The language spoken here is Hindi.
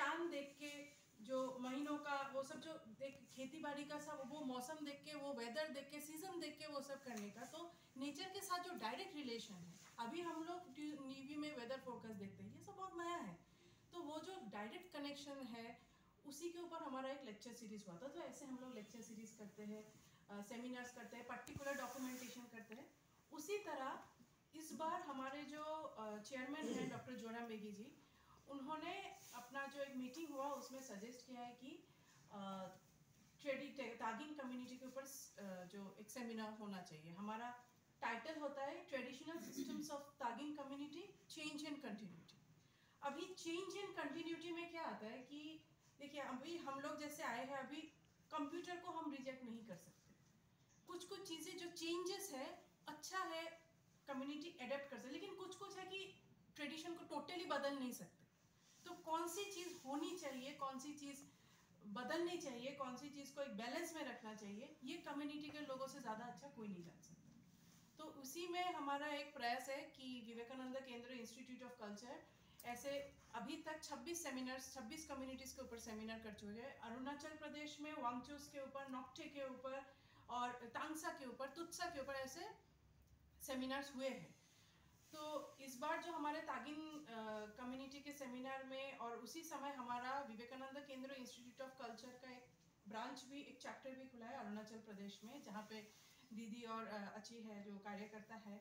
चाँद देख के जो महीनों का वो सब जो देख खेती बाड़ी का सब वो मौसम देख के वो वेदर देख के सीज़न देख के वो सब करने का तो नेचर के साथ जो डायरेक्ट रिलेशन है अभी हम लोग टीवी में वेदर फोकस देखते हैं ये सब बहुत नया है। तो वो जो डायरेक्ट कनेक्शन है उसी के ऊपर हमारा एक लेक्चर सीरीज़ हुआ था तो ऐसे हम लोग लेक्चर सीरीज़ करते हैं सेमिनार्स करते हैं पर्टिकुलर डॉक्यूमेंटेशन करते हैं। उसी तरह इस बार हमारे जो चेयरमैन हैं डॉक्टर जोरा बेगी जी उन्होंने अपना जो एक मीटिंग हुआ, उसमें सजेस्ट किया है कि ट्रेडी तागिन कम्युनिटी के ऊपर जो एक सेमिनार होना चाहिए। हमारा टाइटल होता है traditional systems of Tagin community change and continuity अभी चेंज एंड कंटिन्यूटी में क्या आता है कि, देखिए, अभी हम लोग जैसे आए हैं, अभी कंप्यूटर को हम रिजेक्ट नहीं कर सकते। कुछ कुछ चीज़ें जो चेंजेस है अच्छा है कम्युनिटी एडेप्ट कर सकते लेकिन कुछ कुछ है कि ट्रेडिशन को टोटली बदल नहीं सकते। तो कौन सी चीज़ होनी चाहिए, कौन सी चीज़ बदलनी चाहिए, कौन सी चीज़ को एक बैलेंस में रखना चाहिए, ये कम्युनिटी के लोगों से ज़्यादा अच्छा कोई नहीं जान सकता। तो उसी में हमारा एक प्रयास है कि विवेकानंद केंद्र इंस्टीट्यूट ऑफ़ कल्चर ऐसे अभी तक 26 सेमिनार्स 26 कम्युनिटीज़ के ऊपर सेमिनार कर चुके हैं। अरुणाचल प्रदेश में वांगचोस के ऊपर नोक्टे के ऊपर और तांगसा के ऊपर तुत्सा के ऊपर ऐसे सेमिनार्स हुए हैं। तो इस बार जो हमारे तागिन कम्युनिटी के सेमिनार में और उसी समय हमारा विवेकानंद केंद्र इंस्टीट्यूट ऑफ़ कल्चर का एक ब्रांच भी, एक चैप्टर भी खुला है अरुणाचल प्रदेश में, जहाँ पे दीदी और अच्छी है जो कार्यकर्ता है।